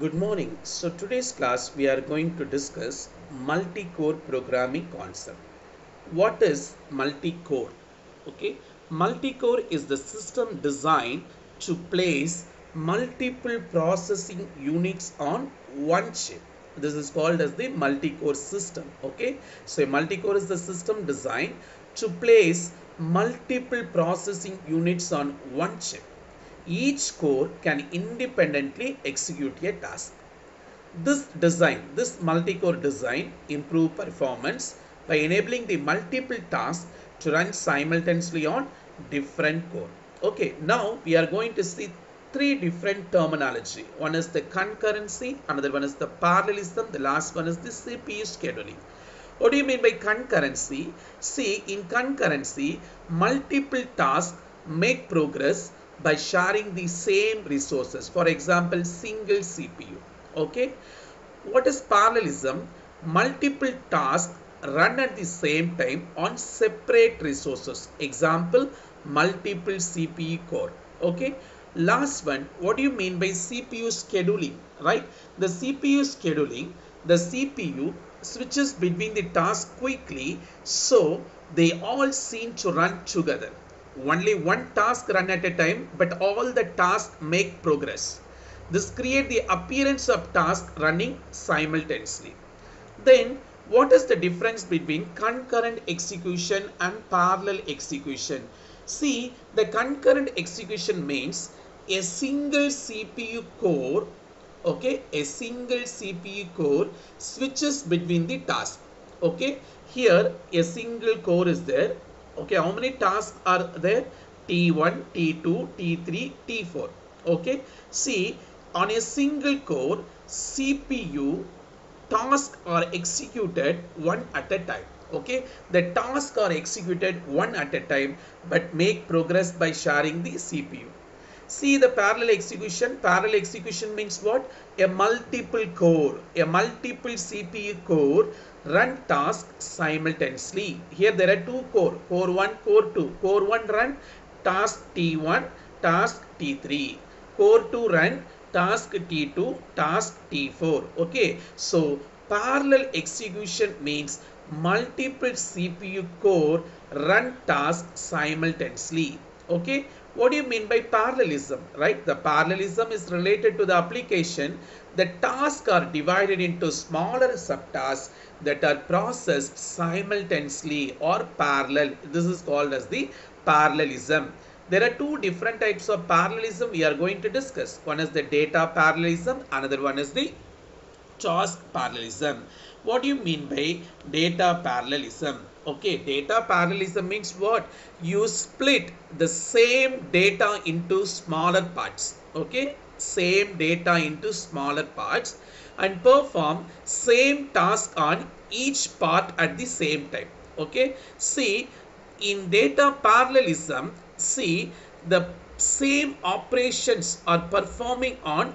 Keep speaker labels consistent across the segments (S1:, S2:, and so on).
S1: Good morning. So today's class we are going to discuss multi-core programming concept. What is multi-core? Okay, multi-core is the system designed to place multiple processing units on one chip. This is called as the multi-core system. Okay, so multi-core is the system designed to place multiple processing units on one chip each core can independently execute a task. This design, this multi-core design improve performance by enabling the multiple tasks to run simultaneously on different core. Okay, now we are going to see three different terminology. One is the concurrency, another one is the parallelism, the last one is the CPU scheduling. What do you mean by concurrency? See, in concurrency, multiple tasks make progress by sharing the same resources for example single cpu okay? What is parallelism? Multiple tasks run at the same time on separate resources. Example multiple cpu core okay? Last one what do you mean by cpu scheduling right? The cpu scheduling the cpu switches between the tasks quickly so they all seem to run together only one task run at a time but all the tasks make progress. This create the appearance of task running simultaneously. Then what is the difference between concurrent execution and parallel execution? See the concurrent execution means a single cpu core okay a single cpu core switches between the tasks okay? Here a single core is there okay how many tasks are there? T1 t2 t3 t4 okay see on a single core cpu tasks are executed one at a time. Okay the tasks are executed one at a time but make progress by sharing the cpu see the parallel execution. Parallel execution means what? A multiple core. A multiple cpu core run task simultaneously. Here there are two core. Core 1 core 2 core 1 run task t1 task t3 core 2 run task t2 task t4 okay. So parallel execution means multiple cpu core run tasks simultaneously okay? What do you mean by parallelism right? The parallelism is related to the application. The tasks are divided into smaller subtasks that are processed simultaneously or parallel. This is called as the parallelism. There are two different types of parallelism we are going to discuss. One is the data parallelism another one is the task parallelism. What do you mean by data parallelism? Okay data parallelism means what? You split the same data into smaller parts. Okay same data into smaller parts and perform same task on each part at the same time. Okay see in data parallelism see the same operations are performing on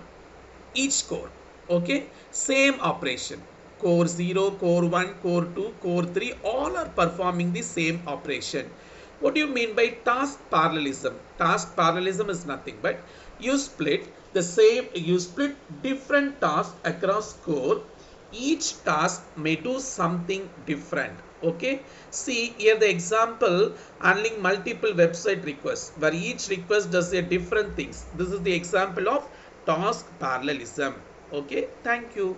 S1: each core okay? Same operation. Core 0 core 1 core 2 core 3 all are performing the same operation. What do you mean by task parallelism? Task parallelism is nothing but you split the same you split different tasks across core. Each task may do something different okay? See here the example handling multiple website requests where each request does a different things. This is the example of task parallelism okay thank you